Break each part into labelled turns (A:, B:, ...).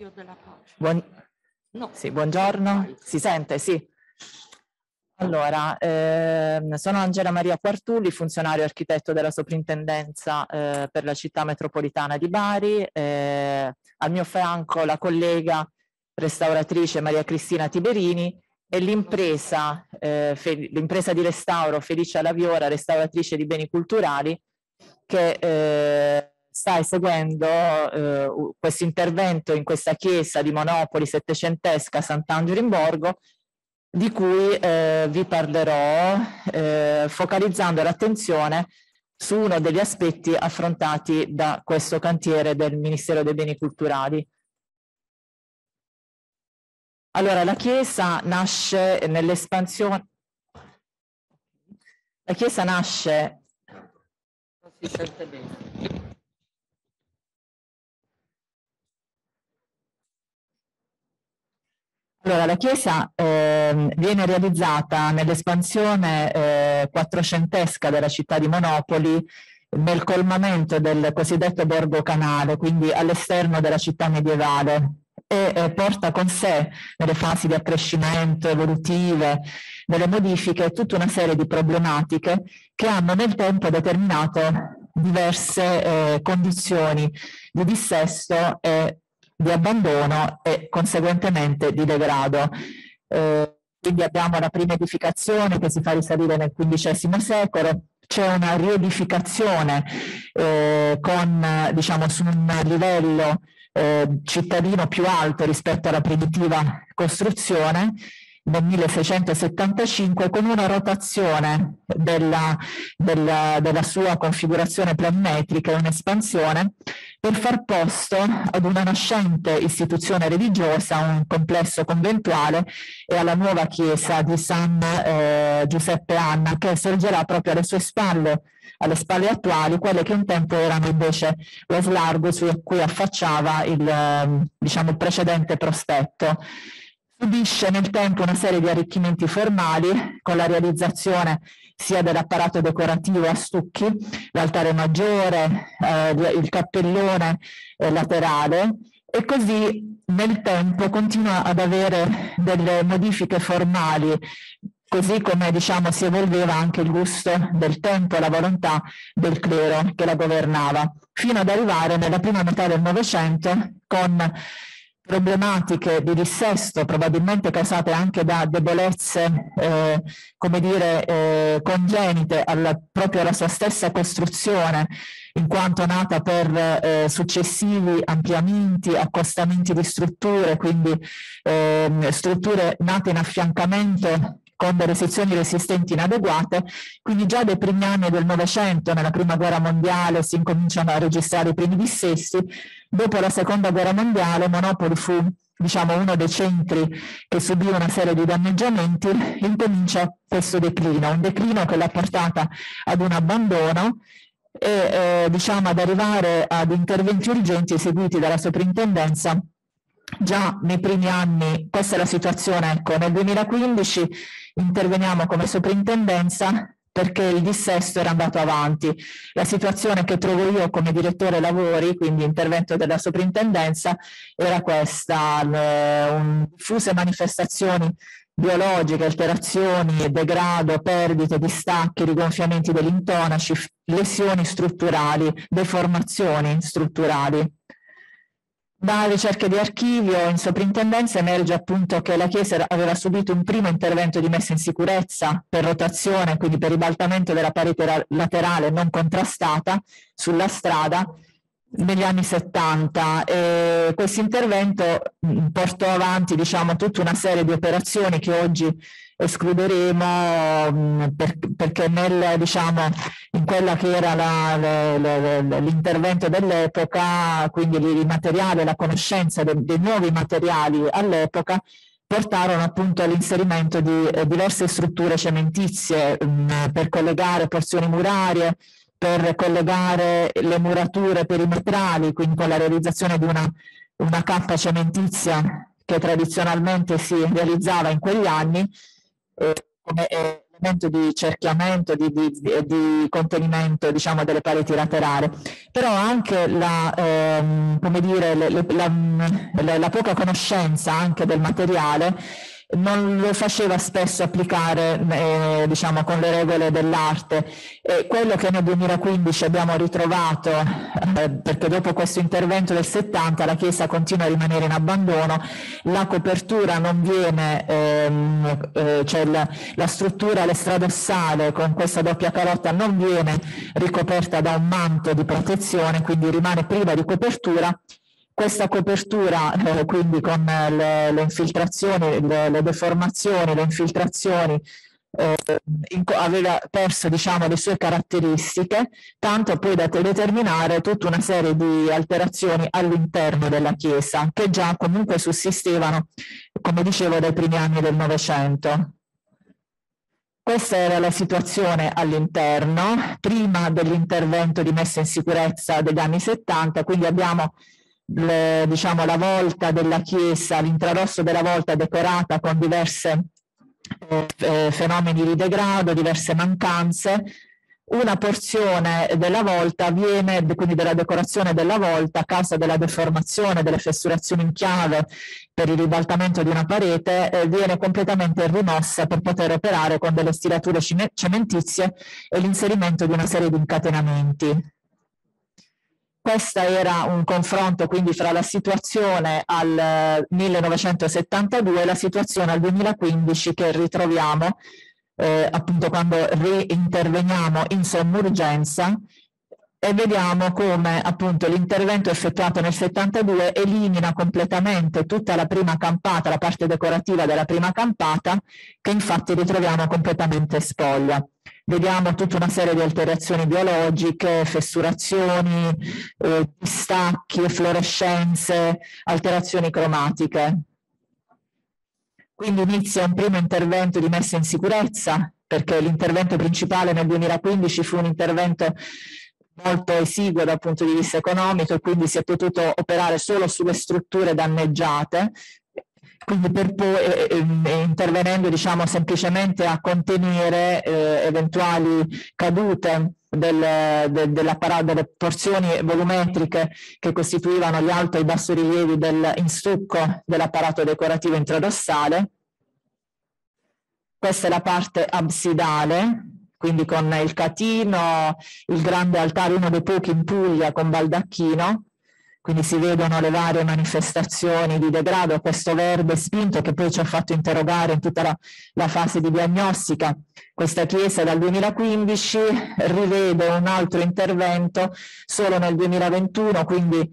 A: Io della pace.
B: Buon...
A: No.
B: Sì, buongiorno. Si sente? Sì. Allora, ehm, sono Angela Maria Quartulli, funzionario architetto della soprintendenza eh, per la città metropolitana di Bari. Eh, al mio fianco la collega restauratrice Maria Cristina Tiberini e l'impresa, eh, l'impresa di restauro Felicia Laviora, restauratrice di beni culturali, che eh, sta eseguendo eh, questo intervento in questa chiesa di Monopoli settecentesca Sant'Angelo in Borgo, di cui eh, vi parlerò eh, focalizzando l'attenzione su uno degli aspetti affrontati da questo cantiere del Ministero dei Beni Culturali. Allora, la Chiesa nasce nell'espansione... La Chiesa nasce...
A: Si sente bene.
B: Allora, la chiesa eh, viene realizzata nell'espansione eh, quattrocentesca della città di Monopoli nel colmamento del cosiddetto borgo canale, quindi all'esterno della città medievale e eh, porta con sé nelle fasi di accrescimento evolutive, delle modifiche, tutta una serie di problematiche che hanno nel tempo determinato diverse eh, condizioni di dissesto e di abbandono e conseguentemente di degrado. Eh, quindi abbiamo la prima edificazione che si fa risalire nel XV secolo, c'è una riedificazione eh, con, diciamo, su un livello eh, cittadino più alto rispetto alla primitiva costruzione nel 1675 con una rotazione della, della, della sua configurazione planimetrica e un'espansione per far posto ad una nascente istituzione religiosa, un complesso conventuale e alla nuova chiesa di San eh, Giuseppe Anna che sorgerà proprio alle sue spalle, alle spalle attuali, quelle che un tempo erano invece lo slargo su cui affacciava il, eh, diciamo, il precedente prospetto subisce nel tempo una serie di arricchimenti formali con la realizzazione sia dell'apparato decorativo a stucchi, l'altare maggiore, eh, il cappellone eh, laterale e così nel tempo continua ad avere delle modifiche formali così come diciamo si evolveva anche il gusto del tempo e la volontà del clero che la governava, fino ad arrivare nella prima metà del Novecento con problematiche di dissesto probabilmente causate anche da debolezze eh, come dire eh, congenite alla, proprio alla sua stessa costruzione in quanto nata per eh, successivi ampliamenti, accostamenti di strutture, quindi ehm, strutture nate in affiancamento con delle sezioni resistenti inadeguate, quindi già dai primi anni del Novecento, nella Prima Guerra Mondiale, si incominciano a registrare i primi dissesti, dopo la Seconda Guerra Mondiale Monopoli fu diciamo, uno dei centri che subì una serie di danneggiamenti, incomincia questo declino, un declino che l'ha portata ad un abbandono e eh, diciamo, ad arrivare ad interventi urgenti eseguiti dalla soprintendenza già nei primi anni, questa è la situazione, ecco, nel 2015 interveniamo come soprintendenza perché il dissesto era andato avanti. La situazione che trovo io come direttore lavori, quindi intervento della soprintendenza, era questa, le, diffuse manifestazioni biologiche, alterazioni, degrado, perdite, distacchi, rigonfiamenti dell'intonaci, lesioni strutturali, deformazioni strutturali. Da ricerche di archivio in soprintendenza emerge appunto che la Chiesa aveva subito un primo intervento di messa in sicurezza per rotazione, quindi per ribaltamento della parete laterale non contrastata sulla strada negli anni 70 e questo intervento portò avanti diciamo tutta una serie di operazioni che oggi escluderemo mh, per, perché nel, diciamo, in quella che era l'intervento dell'epoca, quindi il materiale, la conoscenza de, dei nuovi materiali all'epoca, portarono appunto all'inserimento di eh, diverse strutture cementizie mh, per collegare porzioni murarie, per collegare le murature perimetrali, quindi con la realizzazione di una, una cappa cementizia che tradizionalmente si realizzava in quegli anni, come eh, elemento di cerchiamento, di, di, di, contenimento diciamo, delle pareti laterali, però anche la, ehm, dire, le, le, la, la poca conoscenza anche del materiale non lo faceva spesso applicare eh, diciamo con le regole dell'arte. E quello che nel 2015 abbiamo ritrovato eh, perché dopo questo intervento del 70 la chiesa continua a rimanere in abbandono la copertura non viene ehm, eh, cioè la, la struttura l'estradossale con questa doppia calotta non viene ricoperta da un manto di protezione quindi rimane priva di copertura questa copertura, eh, quindi con le, le infiltrazioni, le, le, deformazioni, le infiltrazioni, eh, in, aveva perso diciamo, le sue caratteristiche, tanto poi da determinare tutta una serie di alterazioni all'interno della chiesa, che già comunque sussistevano, come dicevo, dai primi anni del Novecento. Questa era la situazione all'interno, prima dell'intervento di messa in sicurezza degli anni 70, quindi abbiamo le, diciamo, la volta della chiesa, l'intrarosso della volta decorata con diversi eh, eh, fenomeni di degrado, diverse mancanze. Una porzione della volta viene, quindi della decorazione della volta, a causa della deformazione, delle fessurazioni in chiave per il ribaltamento di una parete, eh, viene completamente rimossa per poter operare con delle stirature cementizie e l'inserimento di una serie di incatenamenti. Questo era un confronto quindi fra la situazione al 1972 e la situazione al 2015 che ritroviamo eh, appunto quando reinterveniamo in somma urgenza e vediamo come appunto l'intervento effettuato nel 72 elimina completamente tutta la prima campata, la parte decorativa della prima campata, che infatti ritroviamo completamente spoglia vediamo tutta una serie di alterazioni biologiche, fessurazioni, eh, distacchi, fluorescenze, alterazioni cromatiche. Quindi inizia un primo intervento di messa in sicurezza, perché l'intervento principale nel 2015 fu un intervento molto esiguo dal punto di vista economico e quindi si è potuto operare solo sulle strutture danneggiate, quindi per poi eh, eh, eh, intervenendo diciamo semplicemente a contenere eh, eventuali cadute del, de, delle porzioni volumetriche che costituivano gli alto e i basso rilievi del, in stucco dell'apparato decorativo intradossale. Questa è la parte absidale, quindi con il catino, il grande altare, uno dei pochi in Puglia con baldacchino, quindi si vedono le varie manifestazioni di degrado, questo verde spinto che poi ci ha fatto interrogare in tutta la, la fase di diagnostica. Questa chiesa dal 2015 rivede un altro intervento solo nel 2021, quindi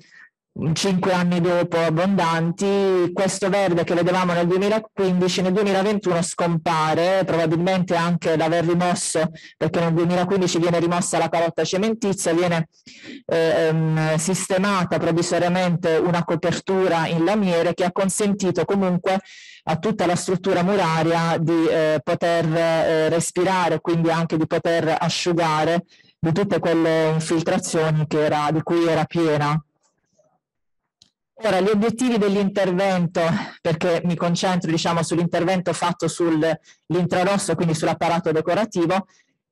B: cinque anni dopo abbondanti, questo verde che vedevamo nel 2015, nel 2021 scompare, probabilmente anche l'aver rimosso, perché nel 2015 viene rimossa la calotta cementizia, viene ehm, sistemata provvisoriamente una copertura in lamiere che ha consentito comunque a tutta la struttura muraria di eh, poter eh, respirare, quindi anche di poter asciugare di tutte quelle infiltrazioni era, di cui era piena Ora, gli obiettivi dell'intervento, perché mi concentro diciamo, sull'intervento fatto sull'intrarosso, quindi sull'apparato decorativo,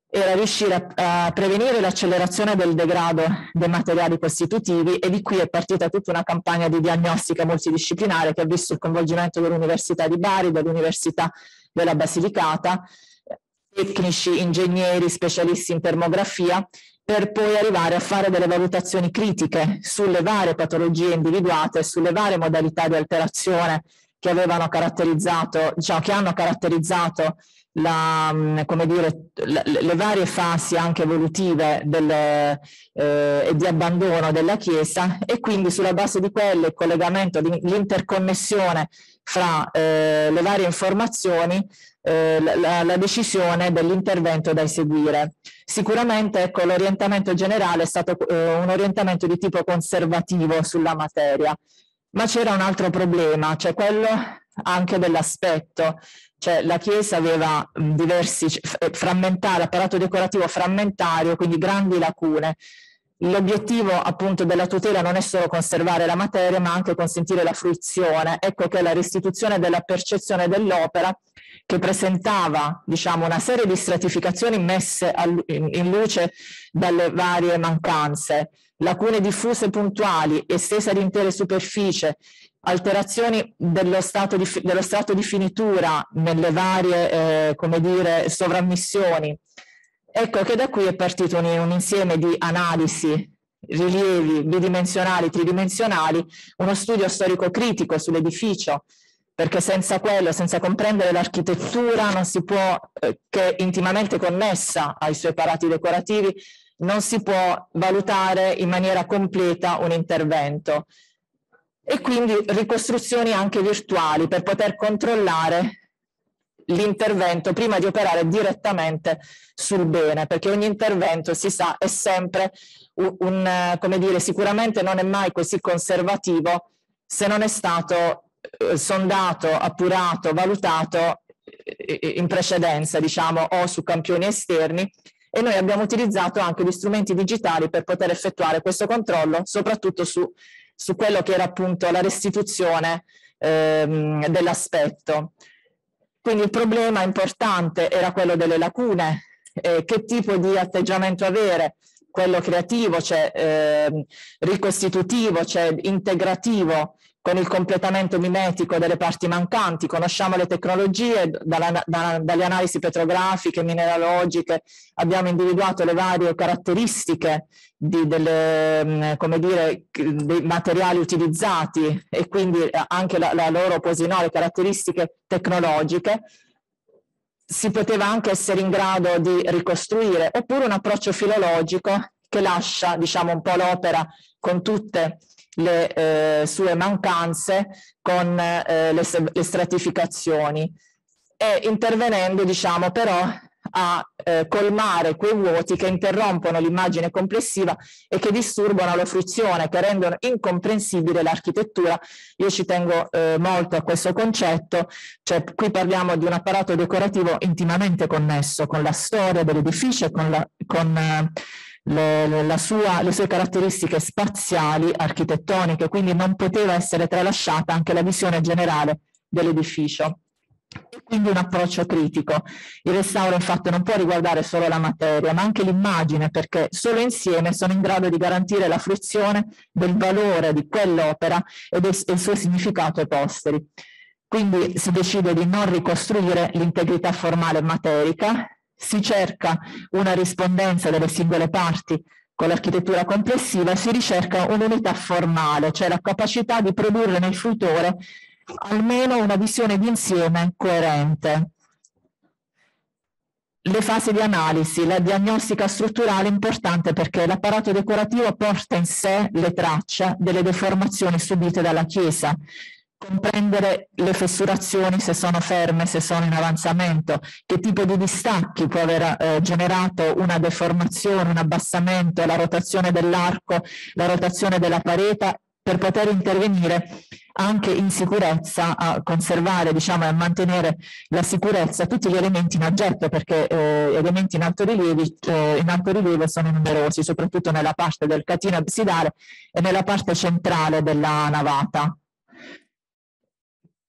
B: era riuscire a, a prevenire l'accelerazione del degrado dei materiali costitutivi e di qui è partita tutta una campagna di diagnostica multidisciplinare che ha visto il coinvolgimento dell'Università di Bari, dell'Università della Basilicata, tecnici, ingegneri, specialisti in termografia per poi arrivare a fare delle valutazioni critiche sulle varie patologie individuate, sulle varie modalità di alterazione che avevano caratterizzato, diciamo, che hanno caratterizzato la, mm, dire, le varie fasi anche evolutive del, eh, e di abbandono della Chiesa e quindi sulla base di quelle il collegamento, l'interconnessione fra eh, le varie informazioni eh, la, la, decisione dell'intervento da eseguire. Sicuramente ecco, l'orientamento generale è stato eh, un orientamento di tipo conservativo sulla materia, ma c'era un altro problema, cioè quello anche dell'aspetto, cioè la Chiesa aveva diversi, eh, frammentario, apparato decorativo frammentario, quindi grandi lacune. L'obiettivo appunto della tutela non è solo conservare la materia, ma anche consentire la fruizione. Ecco che la restituzione della percezione dell'opera, che presentava diciamo, una serie di stratificazioni messe in luce dalle varie mancanze, lacune diffuse puntuali, estese ad intere superficie, alterazioni dello di, dello stato di finitura nelle varie eh, come dire, sovrammissioni, Ecco che da qui è partito un, un insieme di analisi, rilievi bidimensionali, tridimensionali, uno studio storico critico sull'edificio, perché senza quello, senza comprendere l'architettura, non si può, eh, che è intimamente connessa ai suoi parati decorativi, non si può valutare in maniera completa un intervento. E quindi ricostruzioni anche virtuali per poter controllare l'intervento prima di operare direttamente sul bene, perché ogni intervento si sa è sempre un, un come dire, sicuramente non è mai così conservativo se non è stato eh, sondato, appurato, valutato eh, in precedenza, diciamo, o su campioni esterni e noi abbiamo utilizzato anche gli strumenti digitali per poter effettuare questo controllo, soprattutto su, su quello che era appunto la restituzione ehm, dell'aspetto. Quindi il problema importante era quello delle lacune, eh, che tipo di atteggiamento avere, quello creativo, cioè eh, ricostitutivo, cioè integrativo, con il completamento mimetico delle parti mancanti, conosciamo le tecnologie, dalla, da, dalle analisi petrografiche, mineralogiche, abbiamo individuato le varie caratteristiche di, delle, dire, dei materiali utilizzati e quindi anche la, la loro posinore caratteristiche tecnologiche, si poteva anche essere in grado di ricostruire, oppure un approccio filologico che lascia diciamo, un po' l'opera con tutte le eh, sue mancanze con eh, le, le, stratificazioni e intervenendo diciamo però a eh, colmare quei vuoti che interrompono l'immagine complessiva e che disturbano la fruizione, che rendono incomprensibile l'architettura. Io ci tengo eh, molto a questo concetto, cioè qui parliamo di un apparato decorativo intimamente connesso con la storia dell'edificio e con, la, con eh, le, sua, le, sue caratteristiche spaziali, architettoniche, quindi non poteva essere tralasciata anche la visione generale dell'edificio. Quindi un approccio critico. Il restauro infatti non può riguardare solo la materia, ma anche l'immagine, perché solo insieme sono in grado di garantire la fruizione del valore di quell'opera e del suo significato ai posteri. Quindi si decide di non ricostruire l'integrità formale materica, si cerca una rispondenza delle singole parti con l'architettura complessiva si ricerca un'unità formale, cioè la capacità di produrre nel fruitore almeno una visione d'insieme coerente. Le fasi di analisi, la diagnostica strutturale è importante perché l'apparato decorativo porta in sé le tracce delle deformazioni subite dalla Chiesa, comprendere le fessurazioni se sono ferme, se sono in avanzamento, che tipo di distacchi può aver eh, generato una deformazione, un abbassamento, la rotazione dell'arco, la rotazione della parete per poter intervenire anche in sicurezza a conservare diciamo, e a mantenere la sicurezza tutti gli elementi in oggetto perché eh, elementi in alto, rilievi, eh, in alto rilievo sono numerosi soprattutto nella parte del catino absidale e nella parte centrale della navata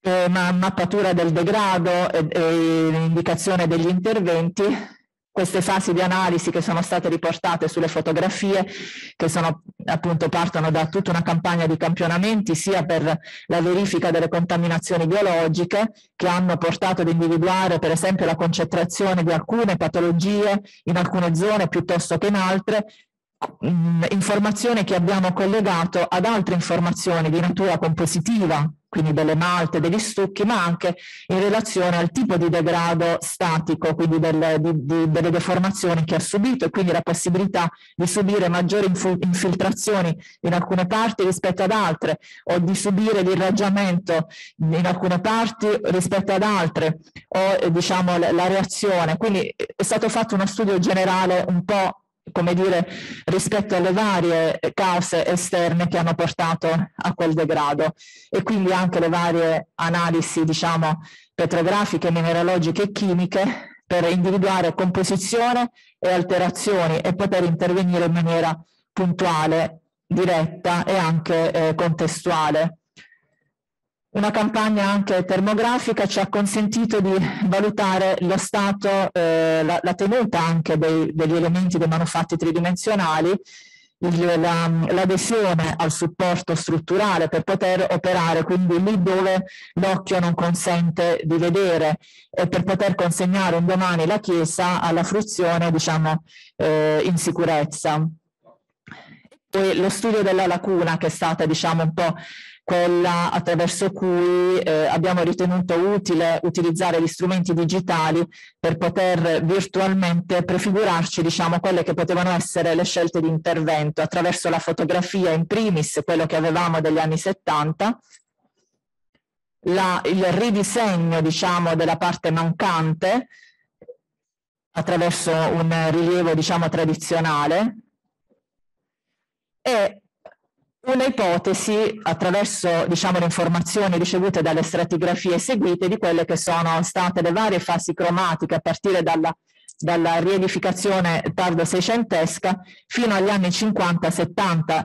B: eh, ma mappatura del degrado e, e indicazione degli interventi, queste fasi di analisi che sono state riportate sulle fotografie, che sono, appunto partono da tutta una campagna di campionamenti, sia per la verifica delle contaminazioni biologiche, che hanno portato ad individuare per esempio la concentrazione di alcune patologie in alcune zone piuttosto che in altre, informazione che abbiamo collegato ad altre informazioni di natura compositiva, quindi delle malte, degli stucchi, ma anche in relazione al tipo di degrado statico, quindi del, di, di, delle deformazioni che ha subito e quindi la possibilità di subire maggiori infiltrazioni in alcune parti rispetto ad altre o di subire l'irraggiamento in alcune parti rispetto ad altre o diciamo la reazione. Quindi è stato fatto uno studio generale un po' come dire, rispetto alle varie cause esterne che hanno portato a quel degrado e quindi anche le varie analisi, diciamo, petrografiche, mineralogiche e chimiche per individuare composizione e alterazioni e poter intervenire in maniera puntuale, diretta e anche eh, contestuale. Una campagna anche termografica ci ha consentito di valutare lo stato, eh, la, la, tenuta anche dei, degli elementi dei manufatti tridimensionali, l'adesione al supporto strutturale per poter operare, quindi lì dove l'occhio non consente di vedere e per poter consegnare un domani la Chiesa alla fruizione, diciamo, eh, in sicurezza. E lo studio della lacuna che è stata, diciamo, un po' quella attraverso cui eh, abbiamo ritenuto utile utilizzare gli strumenti digitali per poter virtualmente prefigurarci diciamo, quelle che potevano essere le scelte di intervento attraverso la fotografia in primis, quello che avevamo degli anni 70, la, il ridisegno diciamo, della parte mancante attraverso un rilievo diciamo, tradizionale. E una ipotesi attraverso diciamo, le informazioni ricevute dalle stratigrafie eseguite di quelle che sono state le varie fasi cromatiche a partire dalla, dalla riedificazione tardo-seicentesca fino agli anni 50-70.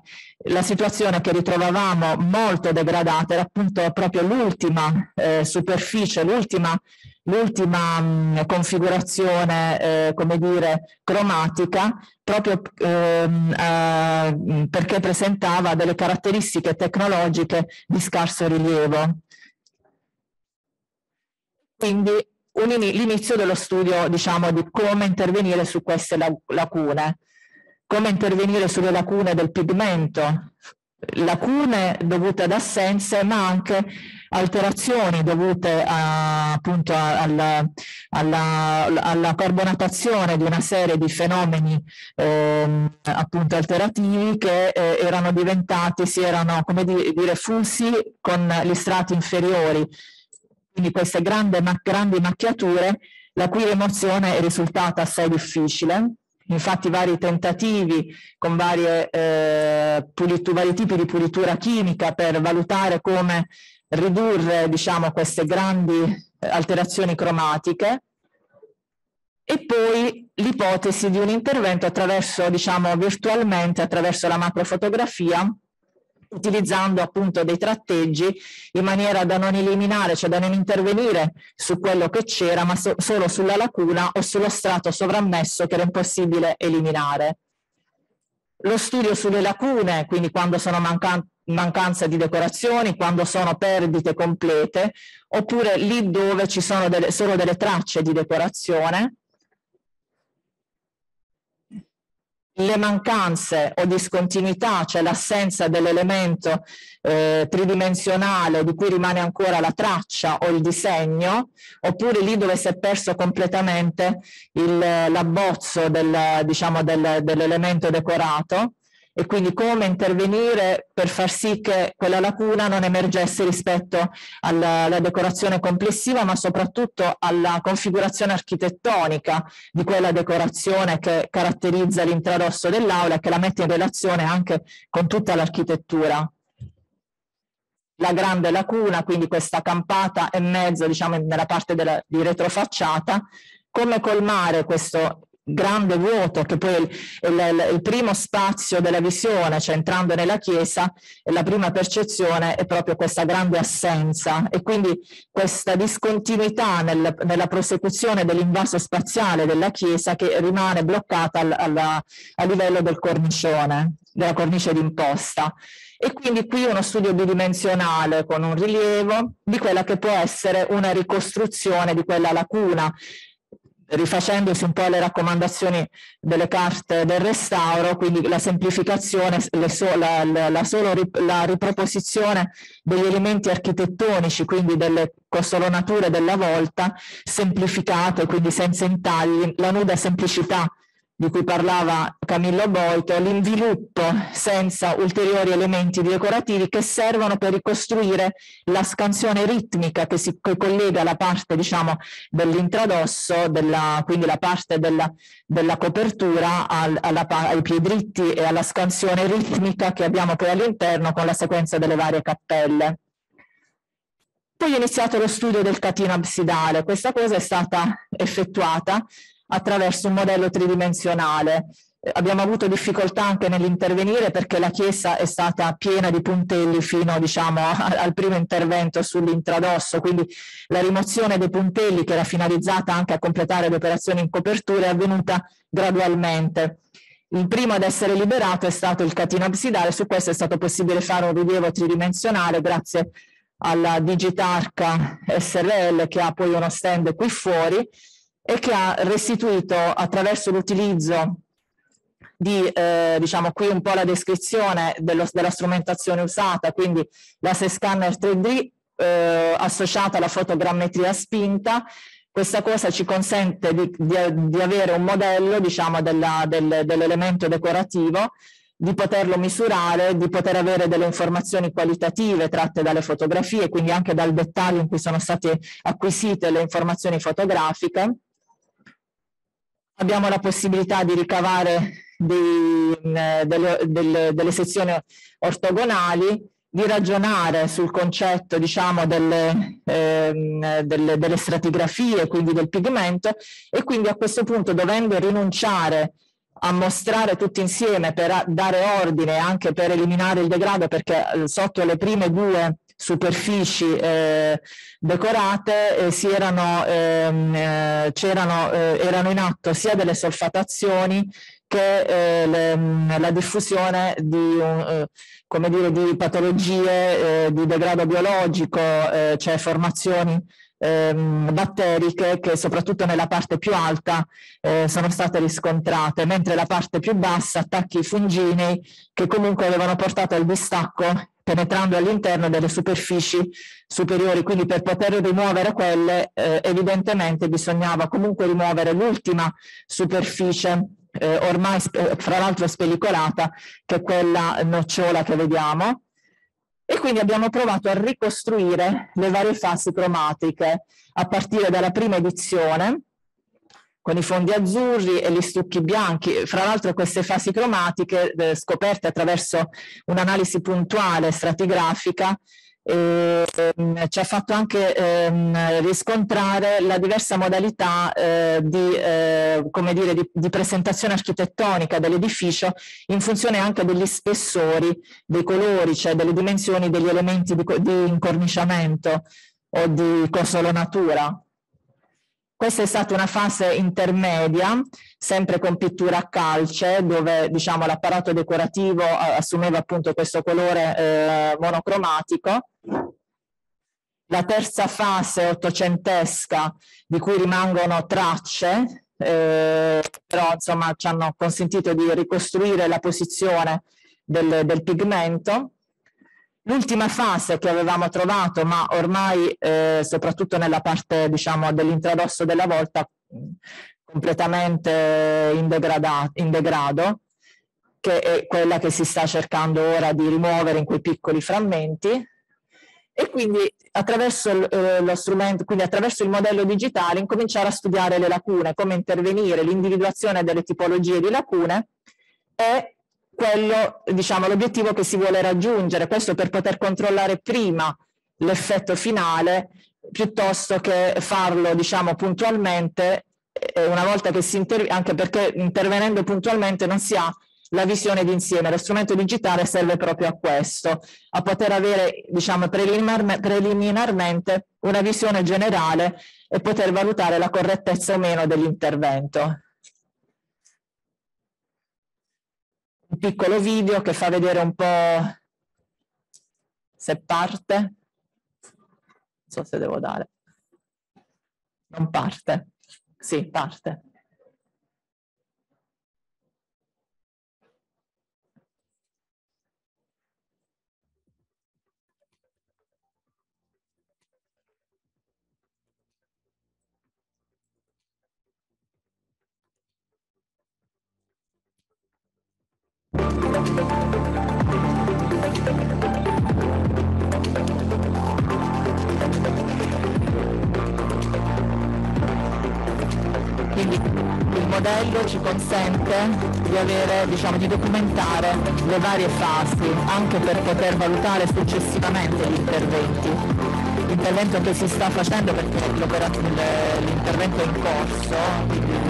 B: La situazione che ritrovavamo molto degradata era appunto proprio l'ultima eh, superficie, l'ultima l'ultima configurazione, eh, come dire, cromatica, proprio ehm, eh, perché presentava delle caratteristiche tecnologiche di scarso rilievo. Quindi l'inizio dello studio, diciamo, di come intervenire su queste lacune, come intervenire sulle lacune del pigmento, lacune dovute ad assenze, ma anche alterazioni dovute a, appunto alla, alla, alla, carbonatazione di una serie di fenomeni eh, appunto alternativi che eh, erano diventati, si erano come dire fusi con gli strati inferiori. Quindi queste grandi, grandi macchiature la cui rimozione è risultata assai difficile. Infatti vari tentativi con varie, eh, vari tipi di pulitura chimica per valutare come ridurre diciamo, queste grandi eh, alterazioni cromatiche. E poi l'ipotesi di un intervento attraverso, diciamo, virtualmente, attraverso la macrofotografia, utilizzando appunto dei tratteggi in maniera da non eliminare, cioè da non intervenire su quello che c'era, ma so solo sulla lacuna o sullo strato sovrammesso che era impossibile eliminare. Lo studio sulle lacune, quindi quando sono mancanti mancanza di decorazioni, quando sono perdite complete, oppure lì dove ci sono delle, solo delle tracce di decorazione. Le mancanze o discontinuità, cioè l'assenza dell'elemento eh, tridimensionale di cui rimane ancora la traccia o il disegno, oppure lì dove si è perso completamente l'abbozzo del, diciamo, del, dell'elemento decorato e quindi come intervenire per far sì che quella lacuna non emergesse rispetto alla, alla decorazione complessiva, ma soprattutto alla configurazione architettonica di quella decorazione che caratterizza l'intrarosso dell'aula e che la mette in relazione anche con tutta l'architettura. La grande lacuna, quindi questa campata e mezzo, diciamo, nella parte della, di retrofacciata, come colmare questo grande vuoto che poi è il, il, il, primo spazio della visione, cioè entrando nella chiesa, e la prima percezione è proprio questa grande assenza e quindi questa discontinuità nel, nella prosecuzione dell'invaso spaziale della chiesa che rimane bloccata al, alla, a livello del cornicione, della cornice d'imposta. E quindi qui uno studio bidimensionale con un rilievo di quella che può essere una ricostruzione di quella lacuna rifacendosi un po' alle raccomandazioni delle carte del restauro, quindi la semplificazione, so, la, la, la, solo rip, la riproposizione degli elementi architettonici, quindi delle costolonature della volta, semplificate, quindi senza intagli, la nuda semplicità di cui parlava Camillo Boito, l'inviluppo senza ulteriori elementi decorativi che servono per ricostruire la scansione ritmica che si che collega alla parte diciamo, dell'intradosso, quindi la parte della, della copertura al, alla, ai piedi dritti e alla scansione ritmica che abbiamo poi all'interno con la sequenza delle varie cappelle. Poi è iniziato lo studio del catino absidale, questa cosa è stata effettuata attraverso un modello tridimensionale. abbiamo avuto difficoltà anche nell'intervenire perché la chiesa è stata piena di puntelli fino diciamo, al primo intervento sull'intradosso, quindi la rimozione dei puntelli che era finalizzata anche a completare le operazioni in copertura è avvenuta gradualmente. Il primo ad essere liberato è stato il catino absidale, su questo è stato possibile fare un rilievo tridimensionale grazie alla Digitarca SRL che ha poi uno stand qui fuori e che ha restituito attraverso l'utilizzo di, eh, diciamo qui un po' la descrizione dello, della strumentazione usata, quindi l'asse scanner 3D eh, associata alla fotogrammetria spinta, questa cosa ci consente di, di, di avere un modello diciamo, dell'elemento decorativo, di poterlo misurare, di poter avere delle informazioni qualitative tratte dalle fotografie, quindi anche dal dettaglio in cui sono state acquisite le informazioni fotografiche. Abbiamo la possibilità di ricavare di, eh, delle, delle, delle, sezioni ortogonali, di ragionare sul concetto diciamo, delle, ehm, delle, delle stratigrafie, quindi del pigmento, e quindi a questo punto dovendo rinunciare a mostrare tutti insieme per dare ordine anche per eliminare il degrado perché eh, sotto le prime due superfici eh, decorate eh, si erano, ehm, eh, c'erano, eh, erano in atto sia delle solfatazioni che eh, le, mm, la diffusione di, un, eh, dire, di patologie eh, di degrado biologico, eh, cioè formazioni ehm, batteriche che soprattutto nella parte più alta eh, sono state riscontrate, mentre la parte più bassa attacchi funginei che comunque avevano portato al distacco penetrando all'interno delle superfici superiori, quindi per poter rimuovere quelle eh, evidentemente bisognava comunque rimuovere l'ultima superficie eh, ormai fra l'altro spellicolata, che è quella nocciola che vediamo. E quindi abbiamo provato a ricostruire le varie fasi cromatiche a partire dalla prima edizione, con i fondi azzurri e gli stucchi bianchi. Fra l'altro queste fasi cromatiche eh, scoperte attraverso un'analisi puntuale stratigrafica e, ehm, ci ha fatto anche ehm, riscontrare la diversa modalità eh, di, eh, come dire, di, di, presentazione architettonica dell'edificio in funzione anche degli spessori, dei colori, cioè delle dimensioni degli elementi di, di incorniciamento o di consolonatura. Questa è stata una fase intermedia, sempre con pittura a calce, dove diciamo, l'apparato decorativo assumeva appunto questo colore eh, monocromatico. La terza fase ottocentesca, di cui rimangono tracce, eh, però insomma ci hanno consentito di ricostruire la posizione del, del pigmento. L'ultima fase che avevamo trovato, ma ormai eh, soprattutto nella parte diciamo, dell'intradosso della volta completamente in, in degrado, che è quella che si sta cercando ora di rimuovere in quei piccoli frammenti, e quindi attraverso eh, lo strumento, quindi attraverso il modello digitale incominciare a studiare le lacune, come intervenire, l'individuazione delle tipologie di lacune e quello, diciamo, l'obiettivo che si vuole raggiungere, questo per poter controllare prima l'effetto finale piuttosto che farlo, diciamo, puntualmente una volta che si interviene, anche perché intervenendo puntualmente non si ha la visione d'insieme. Lo strumento digitale serve proprio a questo, a poter avere, diciamo, preliminarmente una visione generale e poter valutare la correttezza o meno dell'intervento. Un piccolo video che fa vedere un po' se parte. Non so se devo dare. Non parte. Sì, parte. Diciamo, di documentare le varie fasi anche per poter valutare successivamente gli interventi. L'intervento che si sta facendo perché l'intervento è in corso,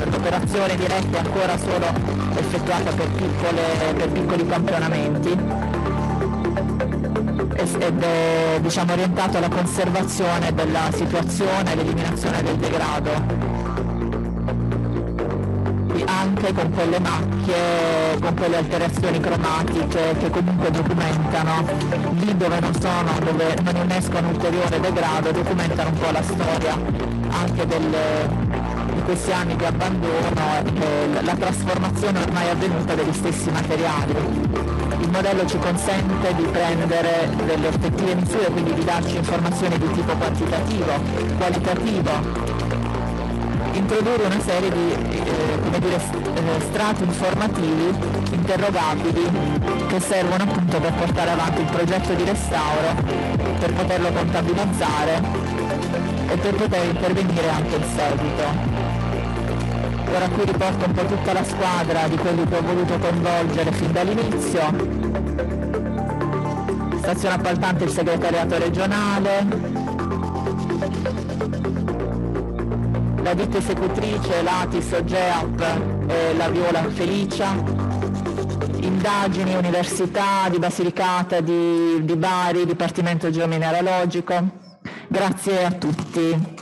B: l'operazione diretta è ancora solo effettuata per, piccole, per piccoli campionamenti. Ed è diciamo, orientato alla conservazione della situazione e all'eliminazione del degrado anche con quelle macchie, con quelle alterazioni cromatiche che comunque documentano lì dove non sono, dove non innescono ulteriore degrado, documentano un po' la storia anche delle, di questi anni di abbandono e la trasformazione ormai avvenuta degli stessi materiali. Il modello ci consente di prendere delle effettive misure, quindi di darci informazioni di tipo quantitativo, qualitativo, introdurre una serie di eh, dire, eh, strati informativi interrogabili che servono appunto per portare avanti il progetto di restauro, per poterlo contabilizzare e per poter intervenire anche in seguito. Ora qui riporto un po' tutta la squadra di quelli che ho voluto coinvolgere fin dall'inizio. Stazione appaltante il segretariato regionale, la ditta esecutrice, l'Atis, GEAP e la Viola Felicia, indagini, università di Basilicata, di, di Bari, Dipartimento Geomineralogico. Grazie a tutti.